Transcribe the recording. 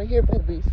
right here for the beast.